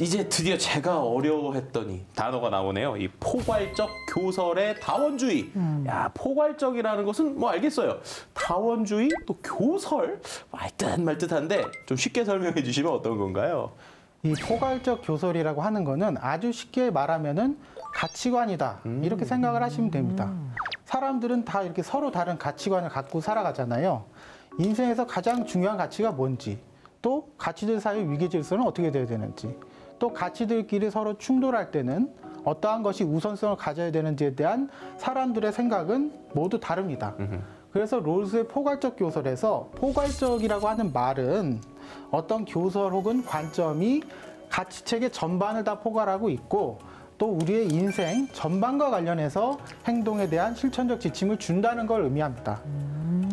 이제 드디어 제가 어려워했더니 단어가 나오네요. 이 포괄적 교설의 다원주의. 야, 포괄적이라는 것은 뭐 알겠어요. 다원주의 또 교설 말듯 말듯한데 좀 쉽게 설명해 주시면 어떤 건가요? 이 포괄적 교설이라고 하는 거는 아주 쉽게 말하면은 가치관이다 이렇게 생각을 하시면 됩니다. 사람들은 다 이렇게 서로 다른 가치관을 갖고 살아가잖아요. 인생에서 가장 중요한 가치가 뭔지, 또 가치들 사이 위계 질서는 어떻게 돼야 되는지, 또 가치들끼리 서로 충돌할 때는 어떠한 것이 우선성을 가져야 되는지에 대한 사람들의 생각은 모두 다릅니다. 그래서 롤스의 포괄적 교설에서 포괄적이라고 하는 말은 어떤 교설 혹은 관점이 가치체계 전반을 다 포괄하고 있고 또 우리의 인생 전반과 관련해서 행동에 대한 실천적 지침을 준다는 걸 의미합니다.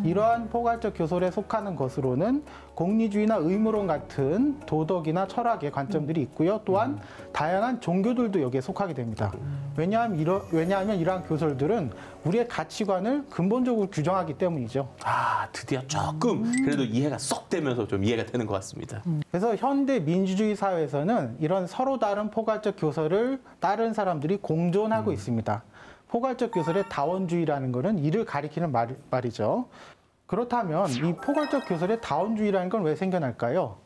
이러한 포괄적 교설에 속하는 것으로는 공리주의나 의무론 같은 도덕이나 철학의 관점들이 있고요. 또한 다양한 종교들도 여기에 속하게 됩니다. 왜냐하면, 이러, 왜냐하면 이러한 교설들은 우리의 가치관을 근본적으로 규정하기 때문이죠. 아, 드디어 조금 그래도 이해가 쏙 되면서 좀 이해가 되는 것 같습니다. 그래서 현대 민주주의 사회에서는 이런 서로 다른 포괄적 교설을 따른 사람들이 공존하고 있습니다. 포괄적 교설의 다원주의라는 것은 이를 가리키는 말, 말이죠. 그렇다면 이 포괄적 교설의 다원주의라는 건 왜 생겨날까요?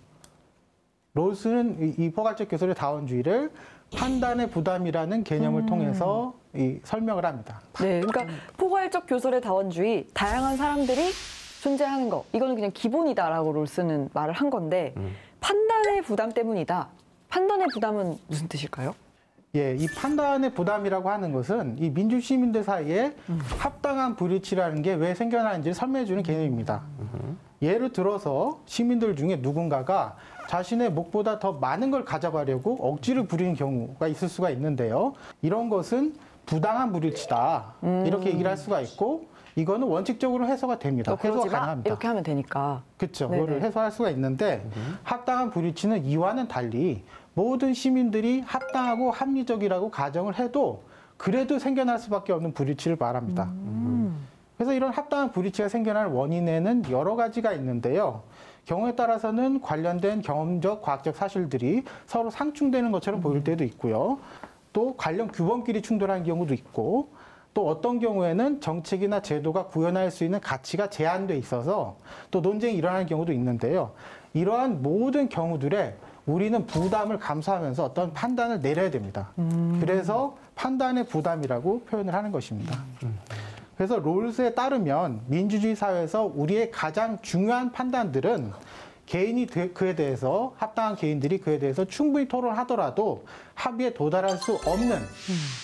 롤스는 이- 이 포괄적 교설의 다원주의를 판단의 부담이라는 개념을 통해서 이 설명을 합니다. 네, 그러니까 포괄적 교설의 다원주의, 다양한 사람들이 존재하는 거, 이거는 그냥 기본이다라고 롤스는 말을 한 건데 판단의 부담 때문이다. 판단의 부담은 무슨 뜻일까요? 예, 이 판단의 부담이라고 하는 것은 이 민주 시민들 사이에 합당한 불이치라는 게 왜 생겨나는지를 설명해 주는 개념입니다. 예를 들어서 시민들 중에 누군가가 자신의 목보다 더 많은 걸 가져가려고 억지를 부리는 경우가 있을 수가 있는데요. 이런 것은 부당한 불이치다. 이렇게 얘기를 할 수가 있고 이거는 원칙적으로 해소가 됩니다. 너 해소가 가능합니다. 이렇게 하면 되니까. 그렇죠. 그거를 해소할 수가 있는데 합당한 불이치는 이와는 달리 모든 시민들이 합당하고 합리적이라고 가정을 해도 그래도 생겨날 수밖에 없는 불이치를 말합니다. 그래서 이런 합당한 불이치가 생겨날 원인에는 여러 가지가 있는데요. 경우에 따라서는 관련된 경험적, 과학적 사실들이 서로 상충되는 것처럼 보일 때도 있고요. 또 관련 규범끼리 충돌하는 경우도 있고, 또 어떤 경우에는 정책이나 제도가 구현할 수 있는 가치가 제한돼 있어서 또 논쟁이 일어나는 경우도 있는데요. 이러한 모든 경우들에 우리는 부담을 감수하면서 어떤 판단을 내려야 됩니다. 그래서 판단의 부담이라고 표현을 하는 것입니다. 그래서 롤스에 따르면 민주주의 사회에서 우리의 가장 중요한 판단들은 개인이 되- 그에 대해서 합당한 개인들이 그에 대해서 충분히 토론하더라도 합의에 도달할 수 없는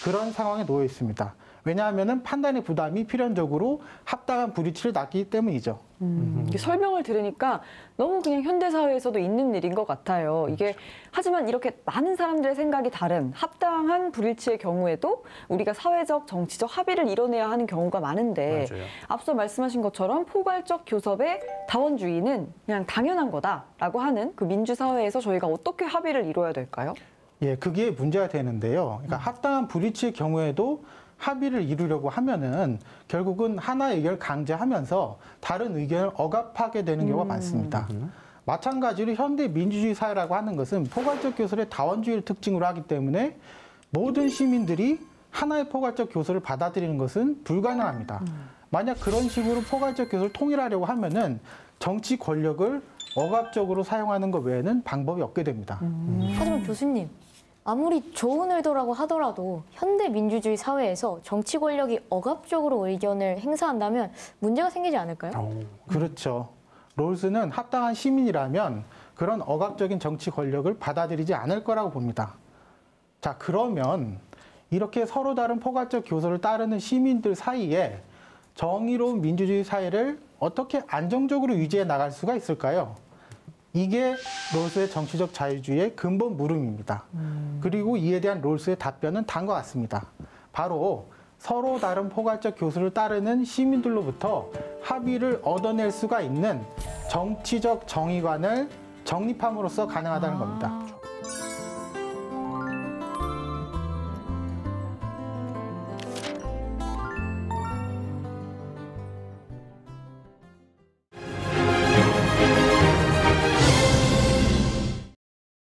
그런 상황에 놓여 있습니다. 왜냐하면 판단의 부담이 필연적으로 합당한 불이치를 낳기 때문이죠. 음, 이게 설명을 들으니까 너무 그냥 현대 사회에서도 있는 일인 것 같아요. 이게 하지만 이렇게 많은 사람들의 생각이 다른 합당한 불일치의 경우에도 우리가 사회적 정치적 합의를 이뤄내야 하는 경우가 많은데 맞아요. 앞서 말씀하신 것처럼 포괄적 교섭의 다원주의는 그냥 당연한 거다라고 하는 그 민주 사회에서 저희가 어떻게 합의를 이뤄야 될까요? 예, 그게 문제가 되는데요. 그러니까 합당한 불이치의 경우에도 합의를 이루려고 하면은 결국은 하나의 의견을 강제하면서 다른 의견을 억압하게 되는 경우가 많습니다. 마찬가지로 현대 민주주의 사회라고 하는 것은 포괄적 교설의 다원주의를 특징으로 하기 때문에 모든 시민들이 하나의 포괄적 교설을 받아들이는 것은 불가능합니다. 만약 그런 식으로 포괄적 교설을 통일하려고 하면은 정치 권력을 억압적으로 사용하는 것 외에는 방법이 없게 됩니다. 하지만 교수님, 아무리 좋은 의도라고 하더라도 현대 민주주의 사회에서 정치 권력이 억압적으로 의견을 행사한다면 문제가 생기지 않을까요? 그렇죠. 롤스는 합당한 시민이라면 그런 억압적인 정치 권력을 받아들이지 않을 거라고 봅니다. 자, 그러면 이렇게 서로 다른 포괄적 교서를 따르는 시민들 사이에 정의로운 민주주의 사회를 어떻게 안정적으로 유지해 나갈 수가 있을까요? 이게 롤스의 정치적 자유주의의 근본 물음입니다. 그리고 이에 대한 롤스의 답변은 단것 같습니다. 바로 서로 다른 포괄적 교수를 따르는 시민들로부터 합의를 얻어낼 수가 있는 정치적 정의관을 정립함으로써 가능하다는 겁니다.